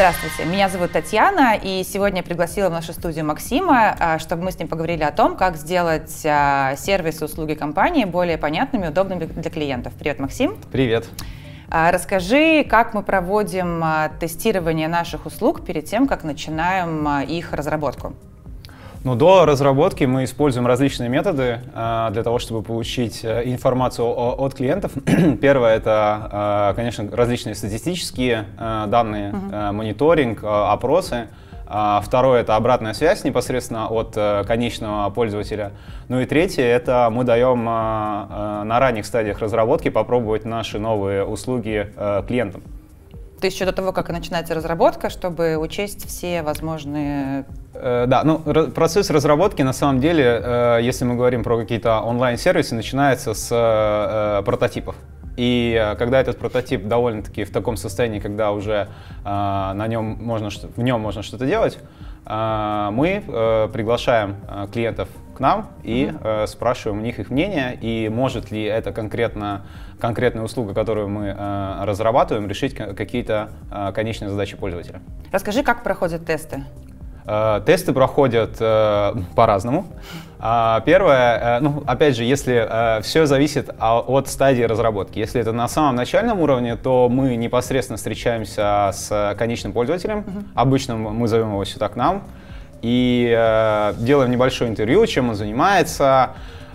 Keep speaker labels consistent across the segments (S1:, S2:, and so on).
S1: Здравствуйте, меня зовут Татьяна, и сегодня я пригласила в нашу студию Максима, а, чтобы мы с ним поговорили о том, как сделать а, сервисы услуги компании более понятными и удобными для клиентов. Привет, Максим.
S2: Привет.
S1: А, расскажи, как мы проводим тестирование наших услуг перед тем, как начинаем их разработку.
S2: Ну, до разработки мы используем различные методы э, для того, чтобы получить э, информацию о, от клиентов. Первое это, э, конечно, различные статистические э, данные, э, мониторинг, э, опросы. А второе это обратная связь непосредственно от э, конечного пользователя. Ну и третье это мы даем на ранних стадиях разработки попробовать наши новые услуги клиентам.
S1: То есть еще до того, как начинается разработка, чтобы учесть все возможные...
S2: Э, да, ну процесс разработки на самом деле, э, если мы говорим про какие-то онлайн-сервисы, начинается с э, прототипов. И когда этот прототип довольно-таки в таком состоянии, когда уже на нем можно, в нем можно что-то делать, мы приглашаем клиентов к нам и э, спрашиваем у них их мнение, и может ли это конкретно, конкретная услуга, которую мы разрабатываем, решить какие-то конечные задачи пользователя.
S1: Расскажи, как проходят тесты?
S2: Э, тесты проходят э, по-разному. А, первое, э, ну, опять же, если все зависит от стадии разработки. Если это на самом начальном уровне, то мы непосредственно встречаемся с конечным пользователем. Обычно мы зовем его сюда к нам и делаем небольшое интервью, чем он занимается,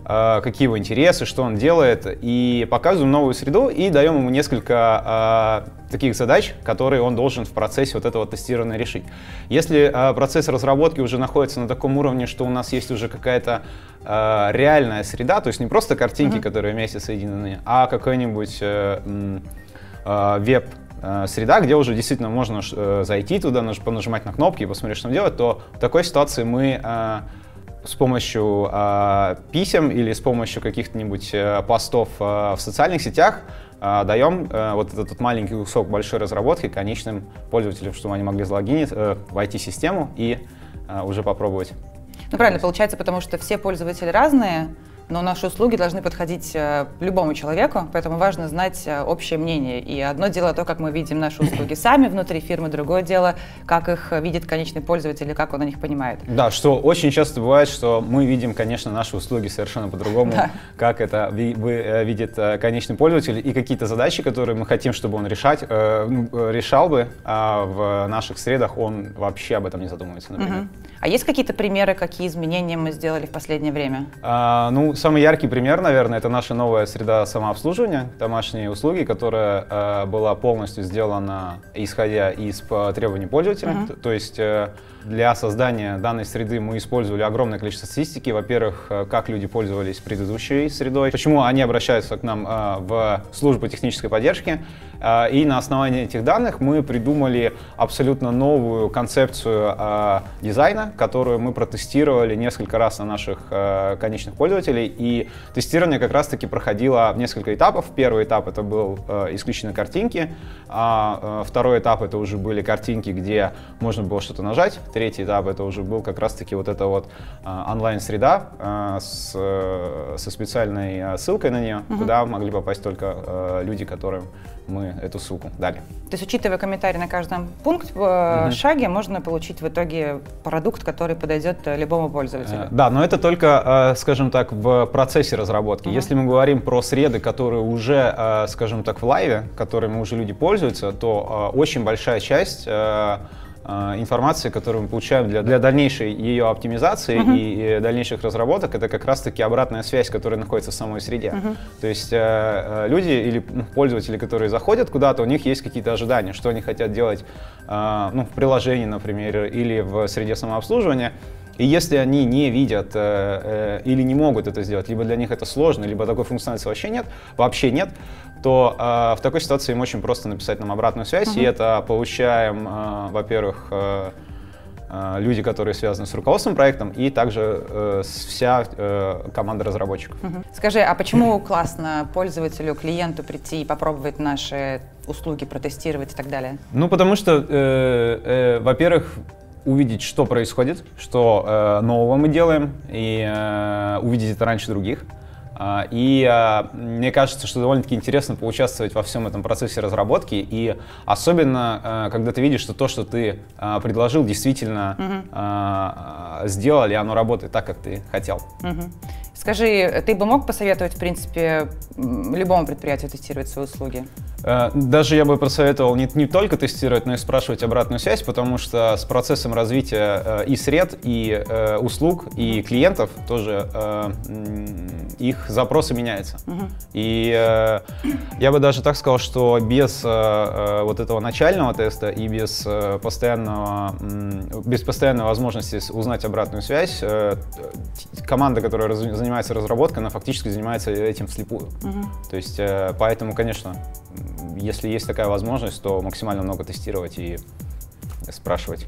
S2: какие его интересы, что он делает, и показываем новую среду и даем ему несколько э, таких задач, которые он должен в процессе вот этого тестирования решить. Если э, процесс разработки уже находится на таком уровне, что у нас есть уже какая-то э, реальная среда, то есть не просто картинки, mm-hmm. которые вместе соединены, а какой-нибудь э, э, веб Э, среда, где уже действительно можно э, зайти туда, понажимать на кнопки и посмотреть, что делать, то в такой ситуации мы э, с помощью писем или с помощью каких-нибудь постов в социальных сетях даем вот этот маленький кусок большой разработки конечным пользователям, чтобы они могли залогинить, войти в систему и уже попробовать.
S1: Ну правильно, получается, потому что все пользователи разные, но наши услуги должны подходить э, любому человеку, поэтому важно знать э, общее мнение. И одно дело то, как мы видим наши услуги сами внутри фирмы, другое дело, как их видит конечный пользователь и как он о них понимает.
S2: Да, что очень часто бывает, что мы видим, конечно, наши услуги совершенно по-другому, да. как это э, видит конечный пользователь, и какие-то задачи, которые мы хотим, чтобы он решать, ну, решал бы, а в наших средах он вообще об этом не задумывается, например. Угу.
S1: А есть какие-то примеры, какие изменения мы сделали в последнее время?
S2: А, ну, самый яркий пример, наверное, это наша новая среда самообслуживания, домашние услуги, которая э, была полностью сделана, исходя из требований пользователя. Uh-huh. То есть э, для создания данной среды мы использовали огромное количество статистики. Во-первых, э, как люди пользовались предыдущей средой, почему они обращаются к нам э, в службу технической поддержки. Э, и на основании этих данных мы придумали абсолютно новую концепцию дизайна, которую мы протестировали несколько раз на наших конечных пользователей. И тестирование как раз-таки проходило в несколько этапов. Первый этап это был исключительно картинки, а второй этап это уже были картинки, где можно было что-то нажать. Третий этап это уже был как раз-таки вот эта вот онлайн-среда с, со специальной ссылкой на нее, угу. куда могли попасть только люди, которым мы эту ссылку дали.
S1: То есть, учитывая комментарии на каждом пункте, в угу. шаге можно получить в итоге продукт, который подойдет любому пользователю. Э,
S2: да, но это только, э, скажем так, в процессе разработки. Угу. Если мы говорим про среды, которые уже, э, скажем так, в лайве, которыми уже люди пользуются, то очень большая часть информации, которую мы получаем для, для дальнейшей ее оптимизации uh-huh. и, и дальнейших разработок, это как раз-таки обратная связь, которая находится в самой среде. Uh-huh. То есть э, э, люди или ну, пользователи, которые заходят куда-то, у них есть какие-то ожидания, что они хотят делать э, ну, в приложении, например, или в среде самообслуживания. И если они не видят э, э, или не могут это сделать, либо для них это сложно, либо такой функциональности вообще нет, вообще нет, то э, в такой ситуации им очень просто написать нам обратную связь, uh-huh. и это получаем, э, во-первых, э, э, люди, которые связаны с руководством проектом, и также э, вся э, команда разработчиков.
S1: Uh-huh. Скажи, а почему классно пользователю, клиенту прийти и попробовать наши услуги, протестировать и так далее?
S2: Ну, потому что, э, э, во-первых, увидеть, что происходит, что э, нового мы делаем, и э, увидеть это раньше других. А, и а, мне кажется, что довольно-таки интересно поучаствовать во всем этом процессе разработки, и особенно, а, когда ты видишь, что то, что ты предложил, действительно угу. сделали, оно работает так, как ты хотел.
S1: Угу. Скажи, ты бы мог посоветовать, в принципе, любому предприятию тестировать свои услуги?
S2: Э, даже я бы посоветовал не, не только тестировать, но и спрашивать обратную связь, потому что с процессом развития э, и сред, и э, услуг, и клиентов тоже их запросы меняются. Угу. И я бы даже так сказал, что без вот этого начального теста и без, постоянного, без постоянной возможности узнать обратную связь, команда, которая раз, занимается разработкой, она фактически занимается этим вслепую. Угу. То есть, поэтому, конечно, если есть такая возможность, то максимально много тестировать и спрашивать.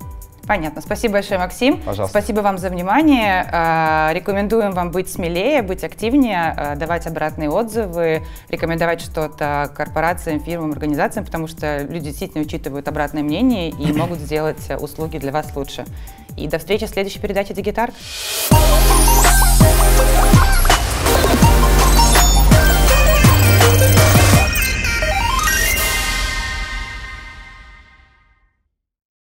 S1: Понятно. Спасибо большое, Максим.
S2: Пожалуйста.
S1: Спасибо вам за внимание. А, рекомендуем вам быть смелее, быть активнее, а, давать обратные отзывы, рекомендовать что-то корпорациям, фирмам, организациям, потому что люди действительно учитывают обратное мнение и могут сделать услуги для вас лучше. И до встречи в следующей передаче «Дигитарк».